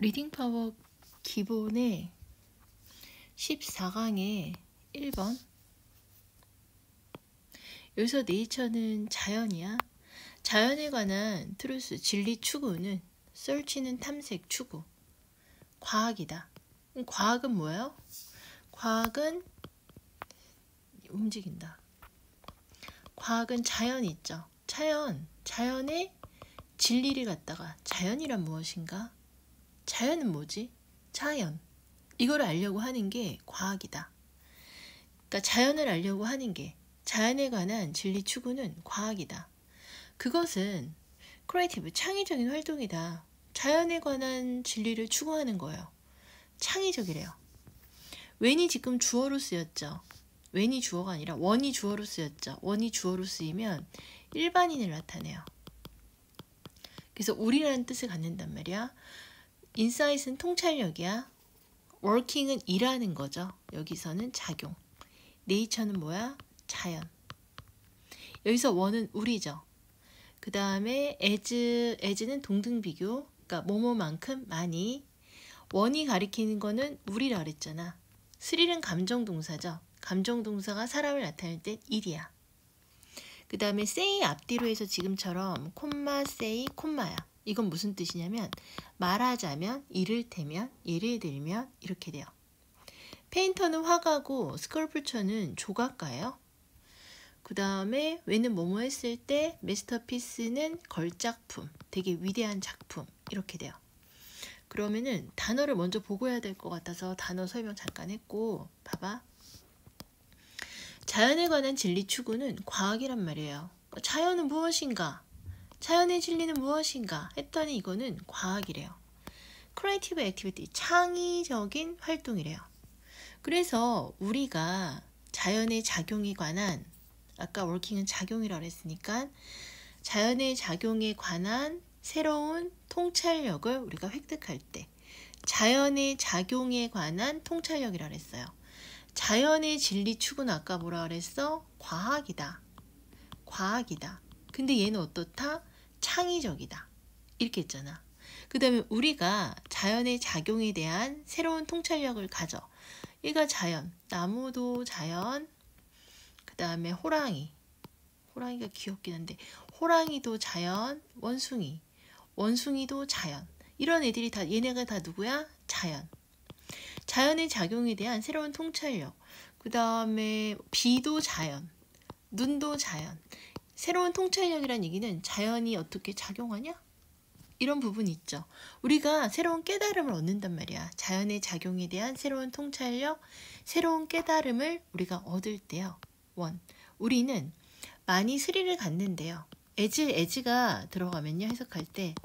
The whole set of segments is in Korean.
Reading Power 기본의 14강의 1번 여기서 네이처는 자연이야. 자연에 관한 truth 진리 추구는 search는 탐색 추구 과학이다. 과학은 뭐예요? 과학은 움직인다. 과학은 자연 있죠. 자연, 자연의 진리를 갖다가 자연이란 무엇인가? 자연은 뭐지? 자연. 이걸 알려고 하는 게 과학이다. 그러니까 자연을 알려고 하는 게 자연에 관한 진리 추구는 과학이다. 그것은 creative 창의적인 활동이다. 자연에 관한 진리를 추구하는 거예요. 창의적이래요. when이 지금 주어로 쓰였죠. when이 주어가 아니라 one이 주어로 쓰였죠. one이 주어로 쓰이면 일반인을 나타내요. 그래서 우리라는 뜻을 갖는단 말이야. insight는 통찰력이야. working은 일하는 거죠. 여기서는 작용. 네이처는 뭐야? 자연. 여기서 one은 우리죠. 그 다음에 as, as는 동등 비교. 그러니까 뭐뭐만큼 많이. one이 가리키는 거는 우리라 그랬잖아. thrill은 감정 동사죠. 감정 동사가 사람을 나타낼 때 일이야. 그 다음에 say 앞뒤로 해서 지금처럼 콤마 say 콤마야. 이건 무슨 뜻이냐면 말하자면 이를테면 예를 들면 이렇게 돼요. 페인터는 화가고 스컬플처는 조각가예요. 그 다음에 왜는 뭐뭐 했을 때 메스터피스는 걸작품, 되게 위대한 작품 이렇게 돼요. 그러면은 단어를 먼저 보고 해야 될 것 같아서 단어 설명 잠깐 했고 봐봐. 자연에 관한 진리 추구는 과학이란 말이에요. 자연은 무엇인가? 자연의 진리는 무엇인가? 했더니 이거는 과학이래요. creative activity, 창의적인 활동이래요. 그래서 우리가 자연의 작용에 관한 아까 working은 작용이라고 했으니까 자연의 작용에 관한 새로운 통찰력을 우리가 획득할 때 자연의 작용에 관한 통찰력이라고 했어요. 자연의 진리 추구는 아까 뭐라 그랬어? 과학이다. 과학이다. 근데 얘는 어떻다? 창의적이다. 이렇게 했잖아. 그 다음에 우리가 자연의 작용에 대한 새로운 통찰력을 가져. 얘가 자연, 나무도 자연, 그 다음에 호랑이. 호랑이가 귀엽긴 한데, 호랑이도 자연, 원숭이. 원숭이도 자연. 이런 애들이 다, 얘네가 다 누구야? 자연. 자연의 작용에 대한 새로운 통찰력. 그 다음에 비도 자연. 눈도 자연. 새로운 통찰력이란 얘기는 자연이 어떻게 작용하냐? 이런 부분이 있죠. 우리가 새로운 깨달음을 얻는단 말이야. 자연의 작용에 대한 새로운 통찰력, 새로운 깨달음을 우리가 얻을 때요. one. 우리는 많이 스릴을 갖는데요. as, as가 들어가면요. 해석할 때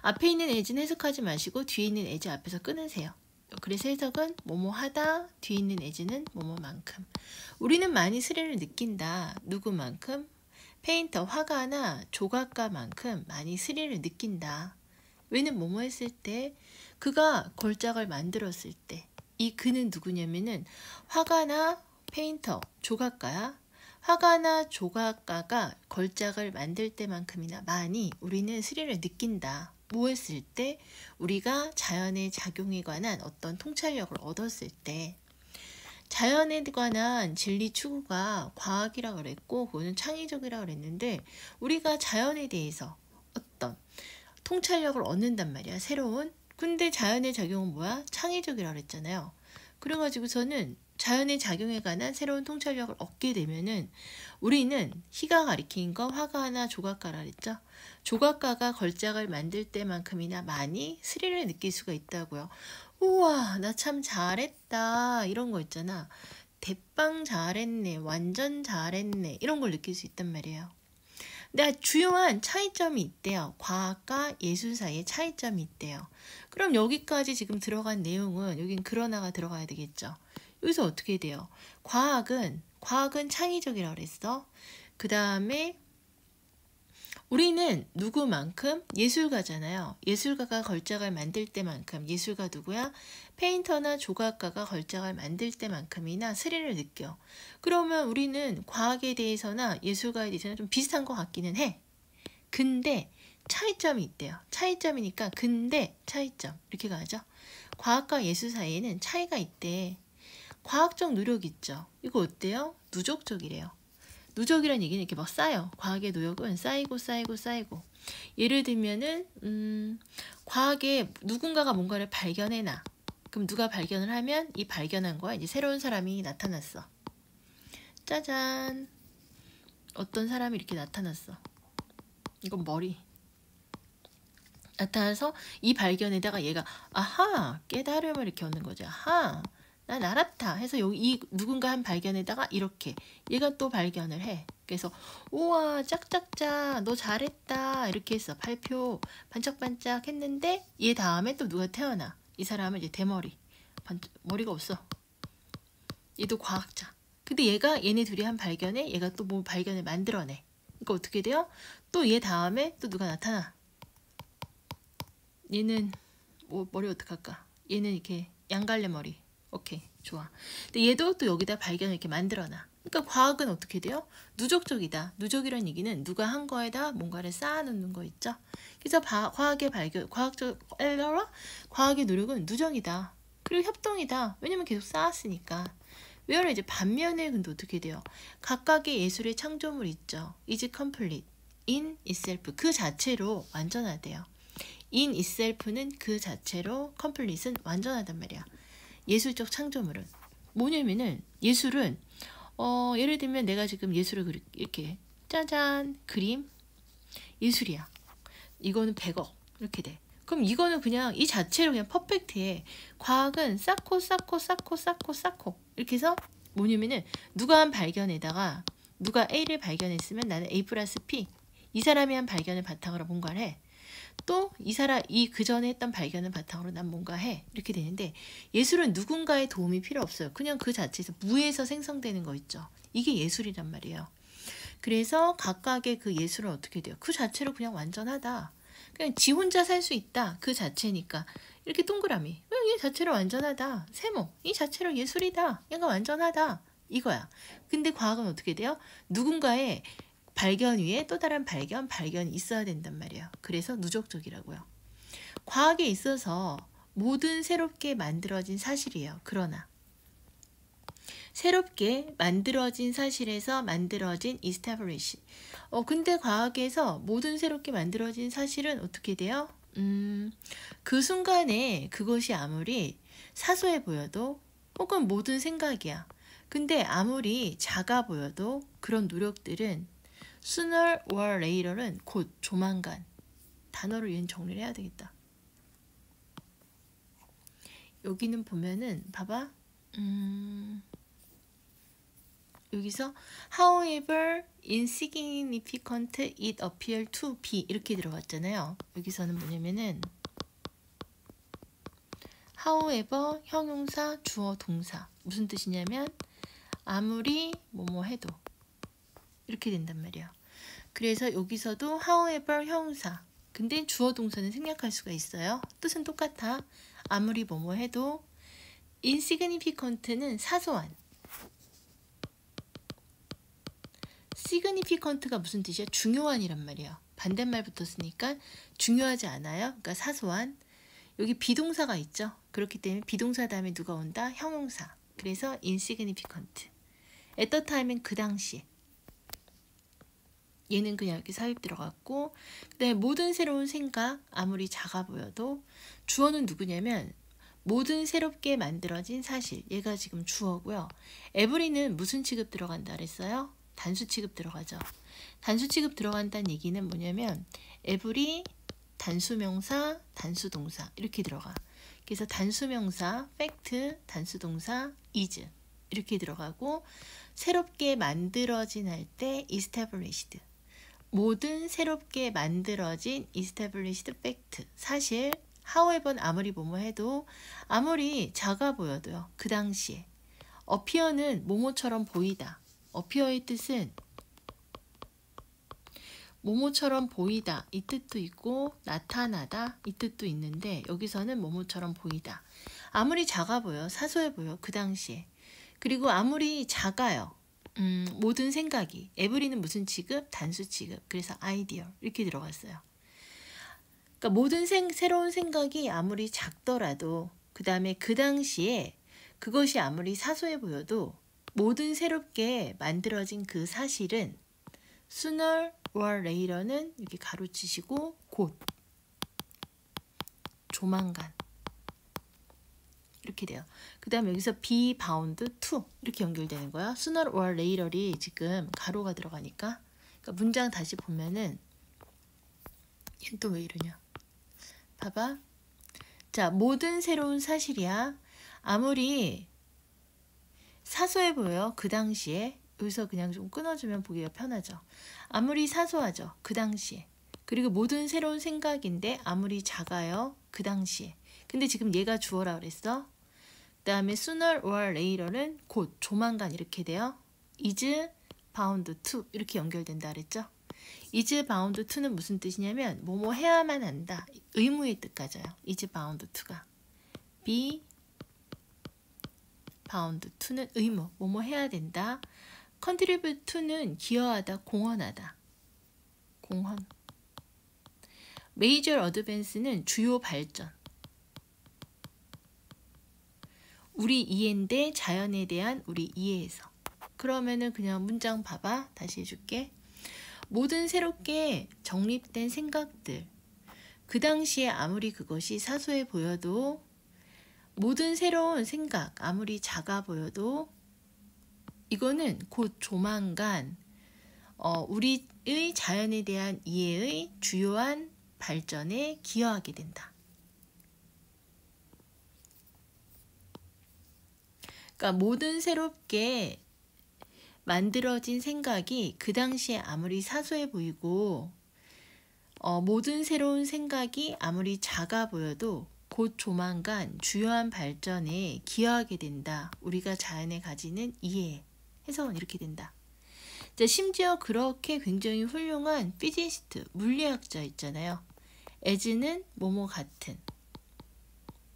앞에 있는 as는 해석하지 마시고 뒤에 있는 as 앞에서 끊으세요. 그래서 해석은 뭐뭐 하다, 뒤에 있는 as는 뭐뭐만큼. 우리는 많이 스릴을 느낀다. 누구만큼? painter, 화가나 조각가만큼 많이 스릴을 느낀다. when은 뭐뭐 했을 때, 그가 걸작을 만들었을 때, 이 그는 누구냐면은 화가나 painter, 조각가야. 화가나 조각가가 걸작을 만들 때만큼이나 많이 우리는 스릴을 느낀다. 뭐 했을 때 우리가 자연의 작용에 관한 어떤 통찰력을 얻었을 때 자연에 관한 진리 추구가 과학이라 그랬고 그거는 창의적이라 그랬는데 우리가 자연에 대해서 어떤 통찰력을 얻는단 말이야 새로운 근데 자연의 작용은 뭐야 창의적이라 그랬잖아요 그래가지고서는 자연의 작용에 관한 새로운 통찰력을 얻게 되면은 우리는 희가 가리킨 거 화가나 조각가라 그랬죠. 조각가가 걸작을 만들 때만큼이나 많이 스릴을 느낄 수가 있다고요. 우와, 나 참 잘했다. 이런 거 있잖아. 대빵 잘했네. 완전 잘했네. 이런 걸 느낄 수 있단 말이에요. 근데 주요한 차이점이 있대요. 과학과 예술 사이에 차이점이 있대요. 그럼 여기까지 지금 들어간 내용은 여긴 그러나가 들어가야 되겠죠. 여기서 어떻게 돼요? 과학은 과학은 창의적이라고 그랬어. 그 다음에 우리는 누구만큼 예술가잖아요. 예술가가 걸작을 만들 때만큼 예술가 누구야? 페인터나 조각가가 걸작을 만들 때만큼이나 스릴을 느껴. 그러면 우리는 과학에 대해서나 예술가에 대해서는 좀 비슷한 것 같기는 해. 근데 차이점이 있대요. 차이점이니까 근데 차이점 이렇게 가죠. 과학과 예술 사이에는 차이가 있대. 과학적 노력 있죠. 이거 어때요? 누적적이래요. 누적이라는 얘기는 이렇게 막 쌓여. 과학의 노력은 쌓이고 쌓이고 쌓이고. 예를 들면은 음, 과학에 누군가가 뭔가를 발견해놔. 그럼 누가 발견을 하면 이 발견한 거야. 이제 새로운 사람이 나타났어. 짜잔. 어떤 사람이 이렇게 나타났어. 이건 머리. 나타나서 이 발견에다가 얘가 아하 깨달음을 이렇게 얻는 거죠. 아하 난 알았다 해서 여기 이 누군가 한 발견에다가 이렇게 얘가 또 발견을 해. 그래서 우와 짝짝짝 너 잘했다 이렇게 했어 발표 반짝반짝 했는데 얘 다음에 또 누가 태어나 이 사람은 이제 대머리 반짝, 머리가 없어. 얘도 과학자. 근데 얘가 얘네 둘이 한 발견에 얘가 또 뭐 발견을 만들어내. 그러니까 어떻게 돼요? 또 얘 다음에 또 누가 나타나. 얘는 뭐 머리 어떡할까? 얘는 이렇게 양갈래 머리. 오케이 좋아. 근데 얘도 또 여기다 발견을 이렇게 만들어놔. 그러니까 과학은 어떻게 돼요? 누적적이다. 누적이라는 얘기는 누가 한 거에다 뭔가를 쌓아놓는 거 있죠. 그래서 바, 과학의 발견, 과학적 과학의 노력은 누적이다. 그리고 협동이다. 왜냐면 계속 쌓았으니까. 왜냐면 이제 반면에 근데 어떻게 돼요? 각각의 예술의 창조물 있죠. is complete in itself 그 자체로 완전하대요. in itself는 그 자체로 complete은 완전하단 말이야. 예술적 창조물은 뭐냐면은 예술은 어 예를 들면 내가 지금 예술을 그리, 이렇게 짜잔 그림 예술이야. 이거는 100억 이렇게 돼. 그럼 이거는 그냥 이 자체로 그냥 퍼펙트해. 과학은 쌓고 쌓고 쌓고 쌓고 쌓고 이렇게 해서 뭐냐면은 누가 한 발견에다가 누가 A를 발견했으면 나는 A 플러스 P 이 사람이 한 발견을 바탕으로 뭔가를 해. 또 이 사람 이 그 전에 했던 발견을 바탕으로 난 뭔가 해 이렇게 되는데 예술은 누군가의 도움이 필요 없어요. 그냥 그 자체에서 무에서 생성되는 거 있죠. 이게 예술이란 말이에요. 그래서 각각의 그 예술은 어떻게 돼요? 그 자체로 그냥 완전하다. 그냥 지 혼자 살 수 있다. 그 자체니까. 이렇게 동그라미. 얘 자체로 완전하다. 세모. 이 자체로 예술이다. 얘가 완전하다. 이거야. 근데 과학은 어떻게 돼요? 누군가의 발견 위에 또 다른 발견, 발견이 있어야 된단 말이에요. 그래서 누적적이라고요. 과학에 있어서 모든 새롭게 만들어진 사실이에요. 그러나 새롭게 만들어진 사실에서 만들어진 establish. 어, 근데 과학에서 모든 새롭게 만들어진 사실은 어떻게 돼요? 음, 그 순간에 그것이 아무리 사소해 보여도 혹은 모든 생각이야. 근데 아무리 작아 보여도 그런 노력들은 sooner or later은 곧 조만간 단어를 얘는 정리를 해야 되겠다. 여기는 보면은 봐봐. 음, 여기서 however insignificant it appear to be 이렇게 들어갔잖아요. 여기서는 뭐냐면은 however 형용사 주어 동사 무슨 뜻이냐면 아무리 뭐뭐 해도 이렇게 된단 말이에요. 그래서 여기서도 however 형용사 근데 주어 동사는 생략할 수가 있어요. 뜻은 똑같아. 아무리 뭐뭐 해도 insignificant는 사소한 significant가 무슨 뜻이야? 중요한이란 말이야. 반대말 붙었으니까 중요하지 않아요. 그러니까 사소한. 여기 비동사가 있죠. 그렇기 때문에 비동사 다음에 누가 온다? 형용사. 그래서 insignificant. at the time은 그 당시. 얘는 그냥 이렇게 삽입 들어갔고 그다음에 모든 새로운 생각 아무리 작아 보여도 주어는 누구냐면 모든 새롭게 만들어진 사실 얘가 지금 주어고요. 에브리는 무슨 취급 들어간다 그랬어요? 단수 취급 들어가죠. 단수 취급 들어간다는 얘기는 뭐냐면 every 단수명사, 단수동사 이렇게 들어가. 그래서 단수명사, fact, 단수동사, is 이렇게 들어가고 새롭게 만들어진 할 때 established 모든 새롭게 만들어진 established fact. 사실 however 아무리 뭐뭐 해도 아무리 작아 보여도요 그 당시에 appear는 뭐뭐처럼 보이다. 어피어의 뜻은 모모처럼 보이다. 이 뜻도 있고 나타나다. 이 뜻도 있는데 여기서는 모모처럼 보이다. 아무리 작아 보여 사소해 보여 그 당시에. 그리고 아무리 작아요 음, 모든 생각이 에브리는 무슨 취급? 단수 취급. 그래서 아이디어. 이렇게 들어갔어요. 그러니까 모든 생, 새로운 생각이 아무리 작더라도 그 다음에 그 당시에 그것이 아무리 사소해 보여도 모든 새롭게 만들어진 그 사실은 sooner or later는 이렇게 가로치시고 곧 조만간 이렇게 돼요. 그 다음에 여기서 be bound to 이렇게 연결되는 거야. sooner or later이 지금 가로가 들어가니까 그러니까 문장 다시 보면은 얘는 또 왜 이러냐. 봐봐. 자, 모든 새로운 사실이야. 아무리 사소해 보여. 그 당시에. 여기서 그냥 좀 끊어주면 보기가 편하죠. 아무리 사소하죠. 그 당시에. 그리고 모든 새로운 생각인데 아무리 작아요. 그 당시에. 근데 지금 얘가 주어라 그랬어. 그 다음에 sooner or later는 곧, 조만간 이렇게 돼요. is bound to 이렇게 연결된다 그랬죠. is bound to는 무슨 뜻이냐면 뭐뭐 해야만 한다. 의무의 뜻 가져요. is bound to가. be bound to는 의무, 뭐뭐 해야 된다. contribute to는 기여하다, 공헌하다. 공헌. major advance는 주요 발전. 우리 이해인데 자연에 대한 우리 이해에서. 그러면은 그냥 문장 봐봐. 다시 해줄게. 모든 새롭게 정립된 생각들. 그 당시에 아무리 그것이 사소해 보여도 모든 새로운 생각, 아무리 작아 보여도 이거는 곧 조만간 어, 우리의 자연에 대한 이해의 주요한 발전에 기여하게 된다. 그러니까 모든 새롭게 만들어진 생각이 그 당시에 아무리 사소해 보이고 어, 모든 새로운 생각이 아무리 작아 보여도 곧 조만간 주요한 발전에 기여하게 된다. 우리가 자연에 가지는 이해. 해석은 이렇게 된다. 자, 심지어 그렇게 굉장히 훌륭한 physicist, 물리학자 있잖아요. as는 뭐뭐 같은.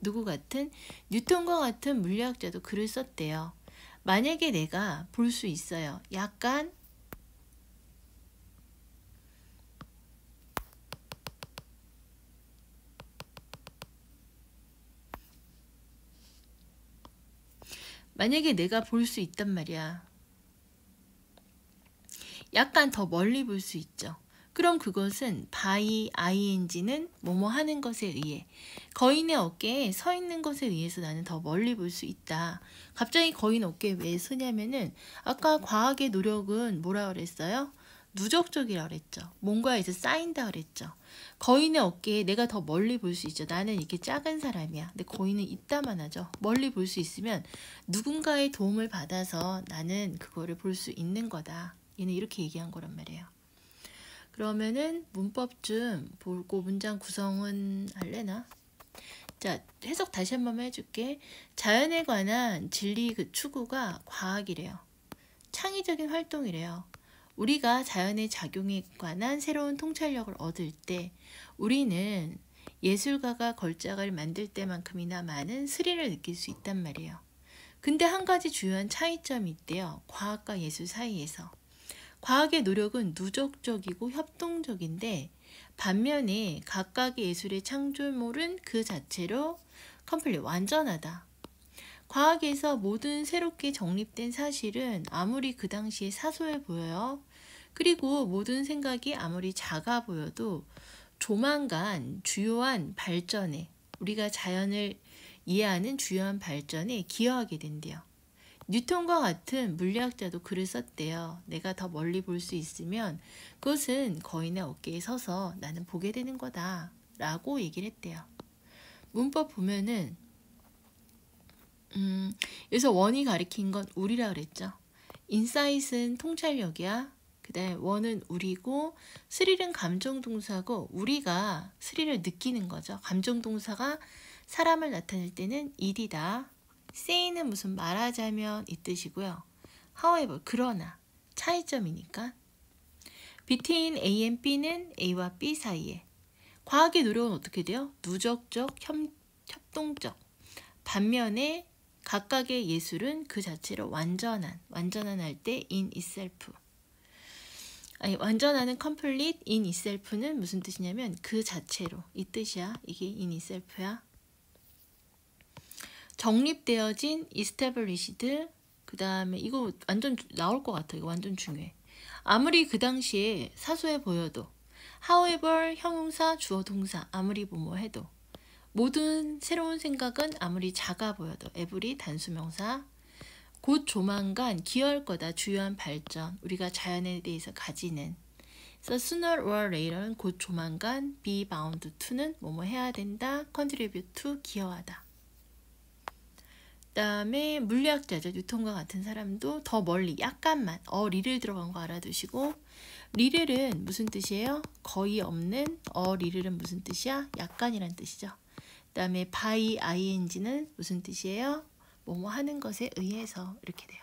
누구 같은? 뉴턴과 같은 물리학자도 글을 썼대요. 만약에 내가 볼 수 있어요. 약간 만약에 내가 볼 수 있단 말이야. 약간 더 멀리 볼 수 있죠. 그럼 그것은 by ing는 뭐뭐 하는 것에 의해 거인의 어깨에 서 있는 것에 의해서 나는 더 멀리 볼 수 있다. 갑자기 거인 어깨에 왜 서냐면은 아까 과학의 노력은 뭐라 그랬어요? 누적적이라 그랬죠. 뭔가 이제 쌓인다 그랬죠. 거인의 어깨에 내가 더 멀리 볼 수 있죠. 나는 이렇게 작은 사람이야. 근데 거인은 이따만 하죠. 멀리 볼 수 있으면 누군가의 도움을 받아서 나는 그거를 볼 수 있는 거다. 얘는 이렇게 얘기한 거란 말이에요. 그러면은 문법 좀 보고 문장 구성은 할래나? 자, 해석 다시 한번 해줄게. 자연에 관한 진리 그 추구가 과학이래요. 창의적인 활동이래요. 우리가 자연의 작용에 관한 새로운 통찰력을 얻을 때 우리는 예술가가 걸작을 만들 때만큼이나 많은 스릴을 느낄 수 있단 말이에요. 근데 한 가지 주요한 차이점이 있대요. 과학과 예술 사이에서. 과학의 노력은 누적적이고 협동적인데 반면에 각각의 예술의 창조물은 그 자체로 컴플릿 완전하다. 과학에서 모든 새롭게 정립된 사실은 아무리 그 당시에 사소해 보여요. 그리고 모든 생각이 아무리 작아 보여도 조만간 주요한 발전에 우리가 자연을 이해하는 주요한 발전에 기여하게 된대요. 뉴턴과 같은 물리학자도 글을 썼대요. 내가 더 멀리 볼 수 있으면 그것은 거인의 어깨에 서서 나는 보게 되는 거다. 라고 얘기를 했대요. 문법 보면은, 음, 여기서 one이 가리킨 건 우리라 그랬죠. insight는 통찰력이야. 그 다음에 one은 우리고, thrill은 감정 동사고, 우리가 스릴을 느끼는 거죠. 감정 동사가 사람을 나타낼 때는 이디다. Say는 무슨 말하자면 이 뜻이고요. however, 그러나 차이점이니까. between A and B는 A와 B 사이에. 과학의 노력은 어떻게 돼요? 누적적, 협, 협동적. 반면에 각각의 예술은 그 자체로 완전한, 완전한 할 때 in itself. 아니 완전하는 complete in itself는 무슨 뜻이냐면 그 자체로 이 뜻이야. 이게 in itself야. 정립되어진 established 그 다음에 이거 완전 주- 나올 것 같아. 이거 완전 중요해. 아무리 그 당시에 사소해 보여도 however 형용사 주어 동사 아무리 뭐뭐 해도 모든 새로운 생각은 아무리 작아 보여도 every 단수명사 곧 조만간 기여할 거다 주요한 발전 우리가 자연에 대해서 가지는 그래서 sooner or later는 곧 조만간 be bound to는 뭐뭐 해야 된다 contribute to 기여하다 그다음에 물리학자죠 뉴턴과 같은 사람도 더 멀리 약간만 어 리를 들어간 거 알아두시고 리를은 무슨 뜻이에요? 거의 없는 어 리를은 무슨 뜻이야? 약간이란 뜻이죠. 그다음에 by ing는 무슨 뜻이에요? 뭐뭐 하는 것에 의해서 이렇게 돼요.